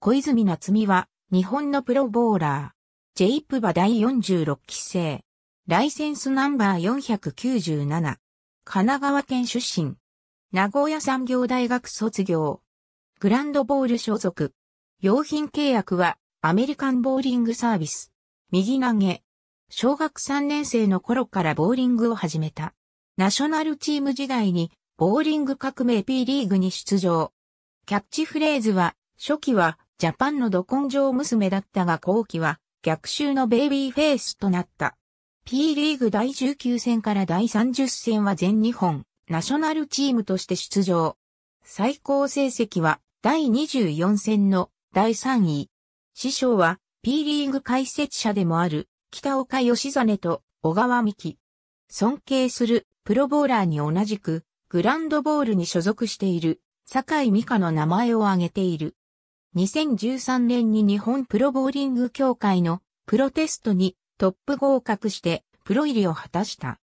小泉夏美は、日本のプロボーラー。ジェイプバ第46期生。ライセンスナンバー497。神奈川県出身。名古屋産業大学卒業。グランドボール所属。用品契約はアメリカンボーリングサービス。右投げ。小学3年生の頃からボーリングを始めた。ナショナルチーム時代にボーリング革命 P リーグに出場。キャッチフレーズは、初期はジャパンのど根性娘だったが後期は逆襲のベイビーフェイスとなった。P リーグ第19戦から第30戦は全日本ナショナルチームとして出場。最高成績は第24戦の第3位。師匠は P リーグ解説者でもある北岡義実と小川美希。尊敬するプロボーラーに同じくグランドボールに所属している坂井美香の名前を挙げている。2013年に日本プロボーリング協会のプロテストにトップ合格してプロ入りを果たした。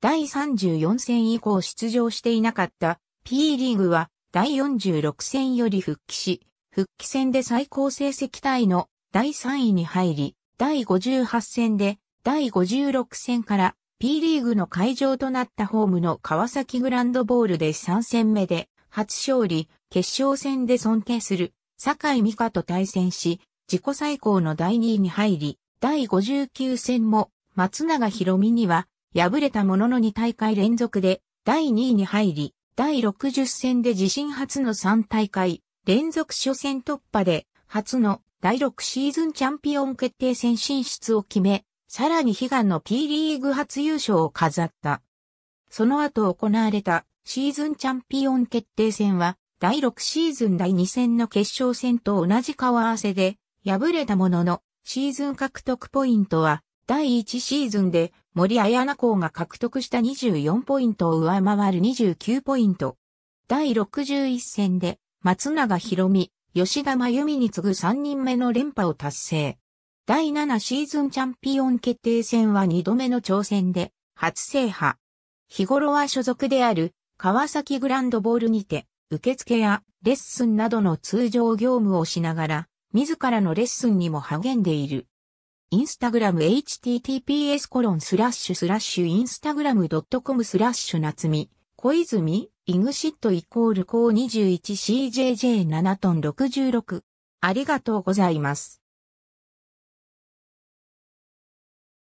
第34戦以降出場していなかった P リーグは第46戦より復帰し、復帰戦で最高成績タイの第3位に入り、第58戦で第56戦から P リーグの会場となったホームの川崎グランドボールで3戦目で初勝利、決勝戦で尊敬する坂井美香と対戦し、自己最高の第2位に入り、第59戦も松永博美には敗れたものの2大会連続で第2位に入り、第60戦で自身初の3大会連続初戦突破で初の第6シーズンチャンピオン決定戦進出を決め、さらに悲願の P リーグ初優勝を飾った。その後行われたシーズンチャンピオン決定戦は第6シーズン第2戦の決勝戦と同じ顔合わせで敗れたもののシーズン獲得ポイントは第1シーズンで森彩菜校が獲得した24ポイントを上回る29ポイント。第61戦で松永博美、吉田真由美に次ぐ3人目の連覇を達成。第7シーズンチャンピオン決定戦は2度目の挑戦で初制覇。日頃は所属である川崎グランドボールにて受付やレッスンなどの通常業務をしながら自らのレッスンにも励んでいる。インスタグラム https コロンスラッシュスラッシュインスタグラム .com スラッシュ夏み、小泉、イグシットイコール高 21CJJ7 トン66。ありがとうございます。